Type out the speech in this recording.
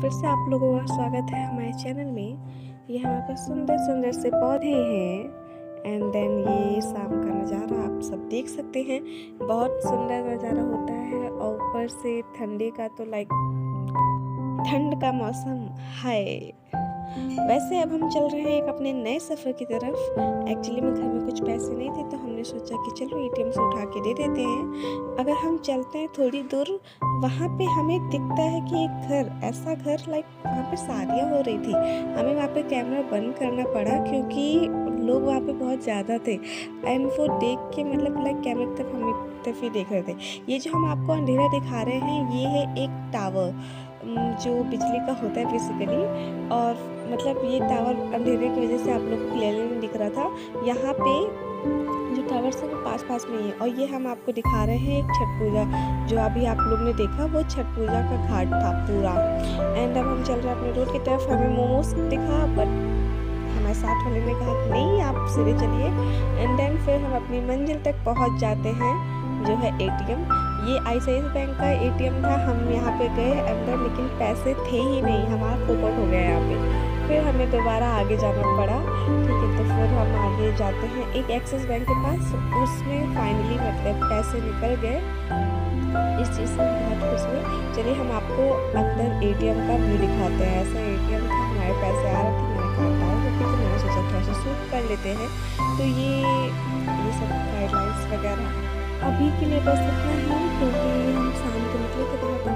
फिर से आप लोगों का स्वागत है हमारे चैनल में। ये हमारे पास सुंदर सुंदर से पौधे हैं। एंड देन ये शाम का नज़ारा आप सब देख सकते हैं। बहुत सुंदर नज़ारा होता है और ऊपर से ठंडी का तो लाइक ठंड का मौसम है। वैसे अब हम चल रहे हैं एक अपने नए सफ़र की तरफ़। एक्चुअली में घर में कुछ पैसे नहीं थे तो हमने सोचा कि चलो एटीएम से उठा के दे देते हैं। अगर हम चलते हैं थोड़ी दूर, वहाँ पे हमें दिखता है कि एक घर, ऐसा घर लाइक वहाँ पे शादियाँ हो रही थी। हमें वहाँ पे कैमरा बंद करना पड़ा क्योंकि लोग वहाँ पे बहुत ज़्यादा थे। एंड वो देख के मतलब लाइक कैमरे की तरफ़ हम तरफ़ ही देख रहे थे। ये जो हम आपको अंधेरा दिखा रहे हैं, ये है एक टावर जो बिजली का होता है बेसिकली और मतलब ये टावर अंधेरे की वजह से आप लोग क्लियरली नहीं दिख रहा था। यहाँ पे जो टावर्स है वो पास पास में ही है और ये हम आपको दिखा रहे हैं एक छठ पूजा। जो अभी आप लोग ने देखा, वो छठ पूजा का घाट था पूरा। एंड अब हम चल रहे हैं अपने रोड की तरफ़। हमें मोमोज दिखा बट हमारे साथ वाले ने कहा कि नहीं, आप सीधे चलिए। एंड देन फिर हम अपनी मंजिल तक पहुँच जाते हैं, जो है एटीएम ये आई बैंक का एटीएम था। हम यहाँ पे गए, अंदर, लेकिन पैसे थे ही नहीं। हमारा फोकट हो गया यहाँ पे। फिर हमें दोबारा आगे जाना पड़ा। ठीक है तो फिर हम आगे जाते हैं। एक एक्सिस बैंक के पास, उसमें फाइनली मतलब पैसे निकल गए। इस चीज़ से बहुत खुश हुए। चलिए, हम आपको अंदर एटीएम का व्यू दिखाते हैं। ऐसा एटीएम था, हमारे पैसे आ रहे थे क्योंकि मैंने सोचा थोड़ा सा सूट कर लेते हैं। तो ये ये सब गाइडलाइंस वगैरह। अभी के लिए बस इतना ही क्योंकि हम शाम के निकले थे तो